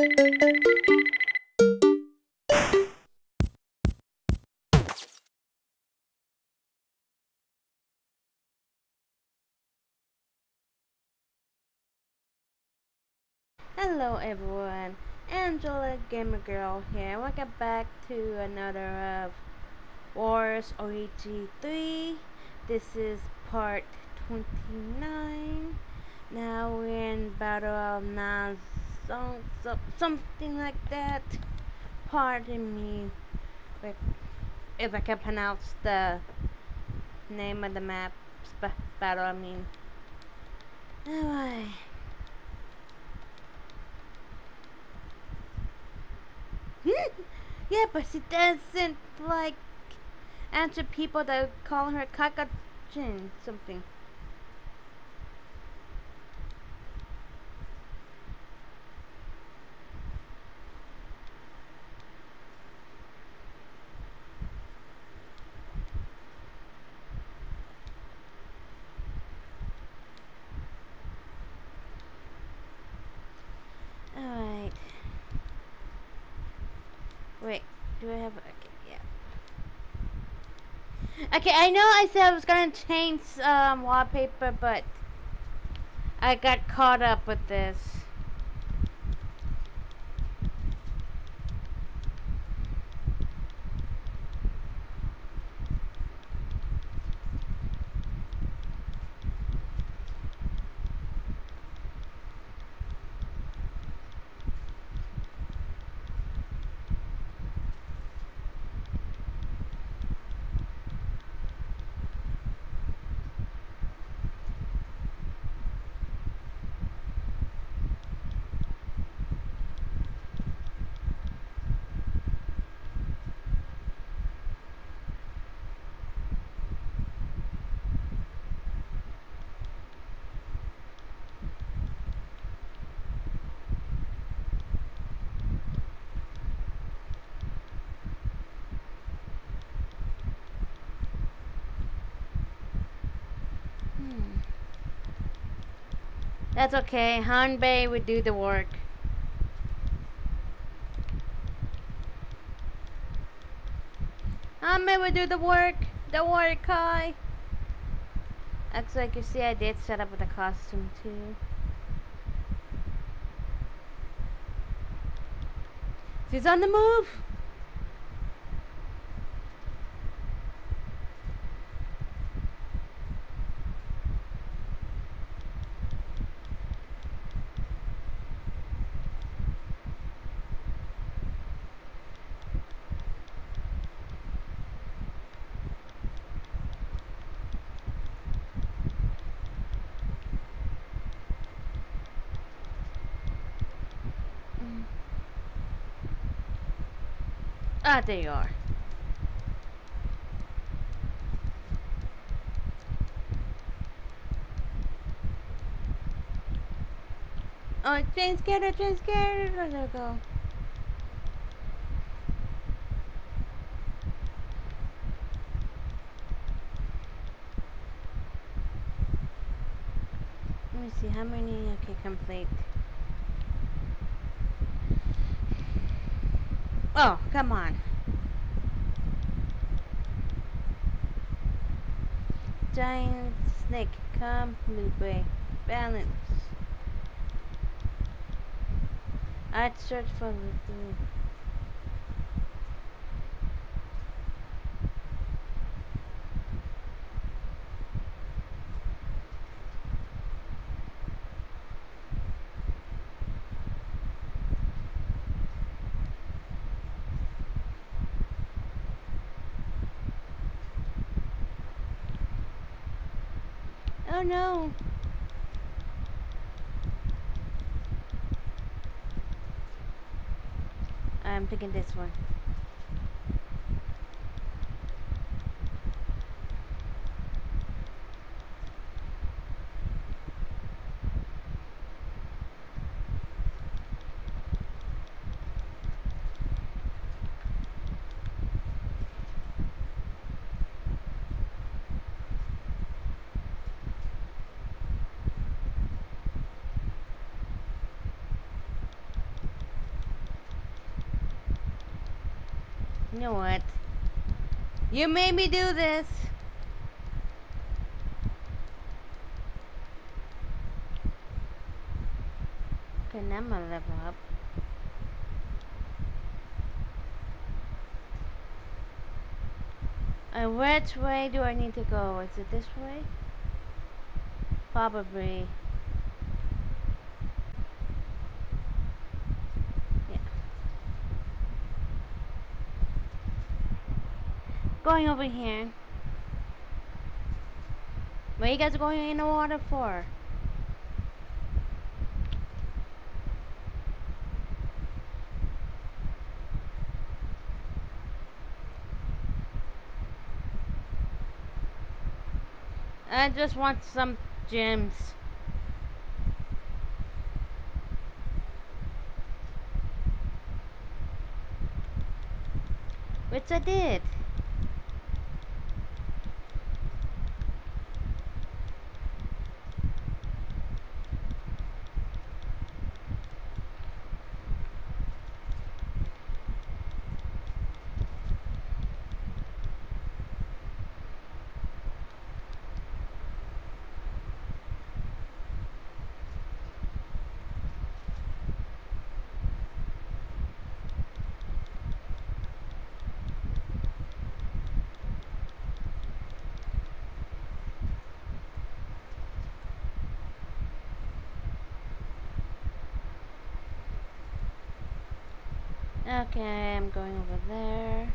Hello everyone, Angela Gamer Girl here. Welcome back to another of Warriors Orochi 3. This is part 29. Now we're in Battle of Naz, so, so, something like that. Pardon me if I can pronounce the name of the map battle. I mean, anyway. yeah, but she doesn't like answer people that call her kakachin something. Wait, do I have... Okay, yeah. Okay, I know I said I was gonna change um, wallpaper, but I got caught up with this. That's okay. Hanbei would do the work. Hanbei would do the work. Don't worry, Kai. Looks like you see I did set up with a costume too. She's on the move. Ah, there you are. Oh, Jane scared Jane scared Where'd I go? Let me see how many I can complete. Oh, come on. Giant snake, come, blueberry, balance. I'd search for the Oh no. I'm picking this one. You know what? You made me do this. Okay, now I'm gonna level up. And which way do I need to go? Is it this way? Probably. Going over here. What are you guys going in the water for? I just want some gems. Which I did. Okay, I'm going over there.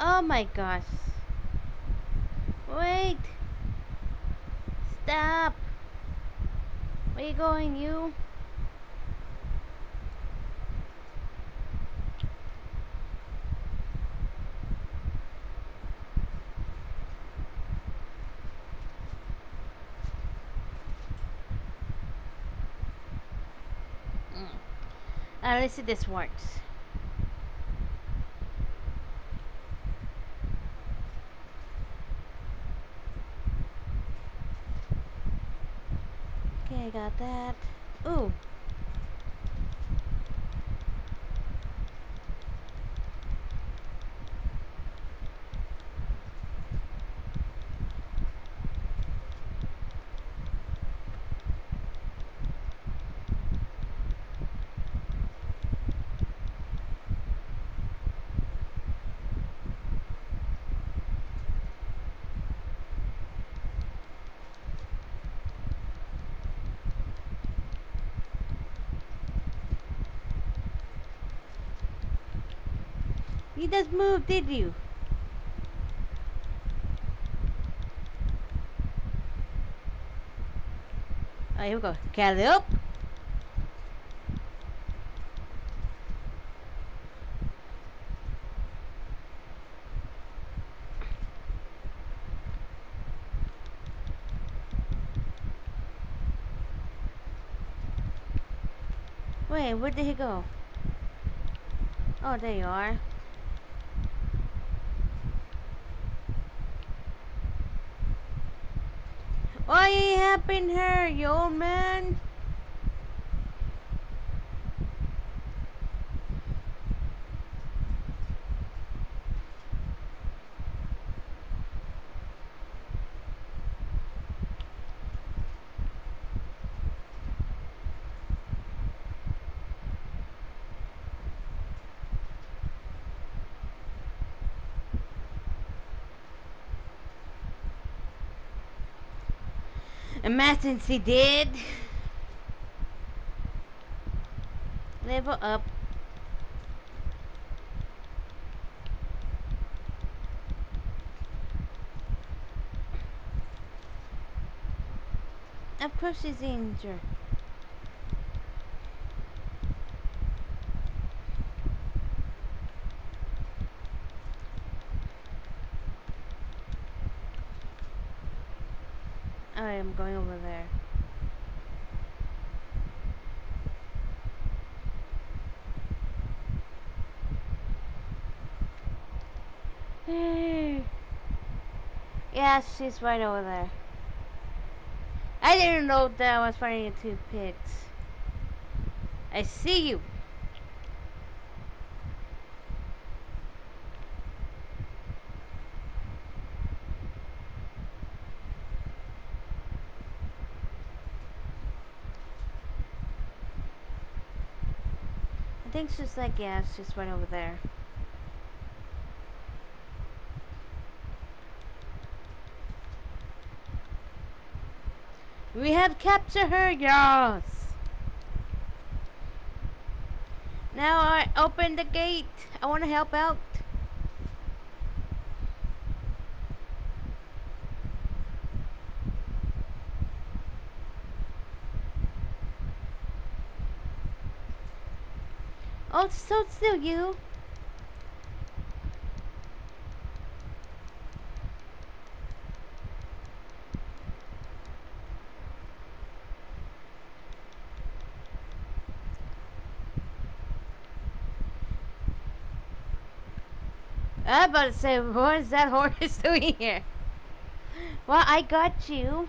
Oh my gosh. Wait. Stop. Where you going, you? Let's see if this works. Okay, I got that. Ooh. You just moved, did you? Oh, here we go. Carry up. Wait, where did he go? Oh, there you are. You helping her, you old man? She did. Level up. Of course she's injured. I am going over there. Hey. Yeah, she's right over there. I didn't know that I was finding two pits. I see you. I think just like, yeah, just right over there. We have captured her, yes! Now I open the gate. I want to help out. Oh, so still you. Uh, I about to say, what is that horse doing here? Well, I got you.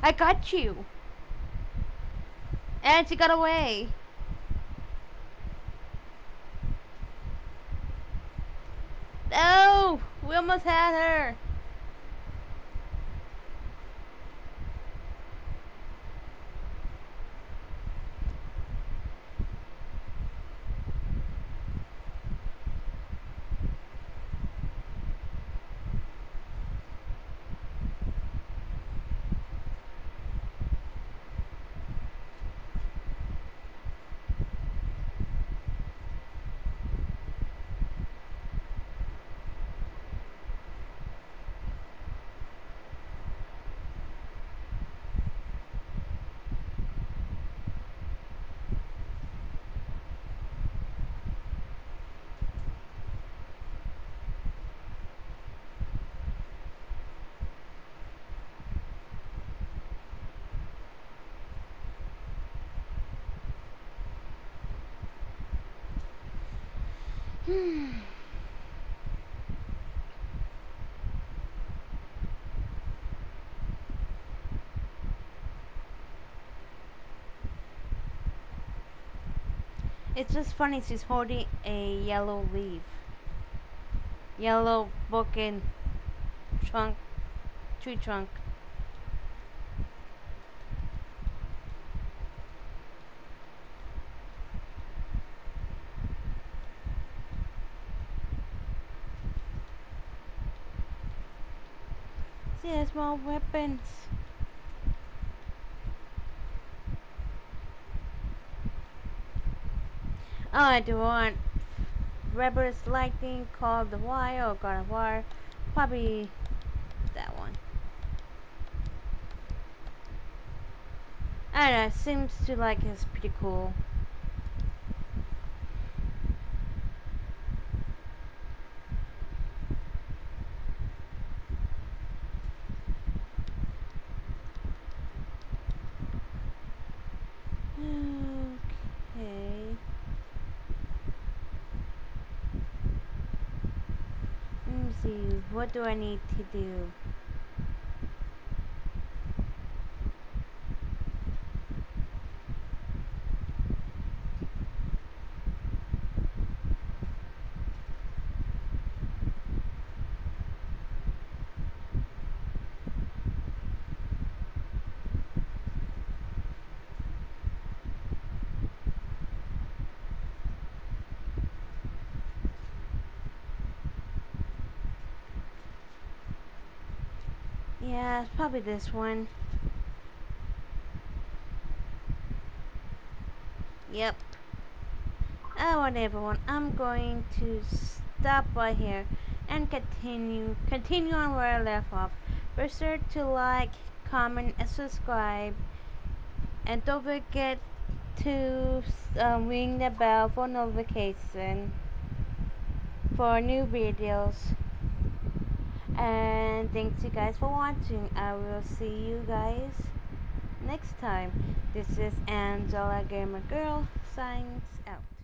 I got you. And she got away. No! We almost had her. It's just funny she's holding a yellow leaf. Yellow book and trunk, tree trunk. More weapons. Oh, I do want Rebels Lightning, Call of the Wild, or God of War. Probably that one. I don't know, seems to like it's pretty cool. See, what do I need to do? Yeah, it's probably this one. Yep. Oh, want everyone. I'm going to stop right here and continue continue on where I left off. Be sure to like, comment, and subscribe. And don't forget to um, ring the bell for notification for new videos and thanks you guys for watching. I will see you guys next time. This is angela gamer girl signs out